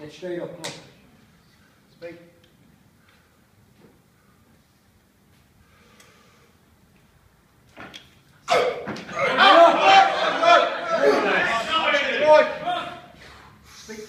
Get straight up close. Speak. Speak.